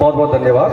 बहुत बहुत धन्यवाद।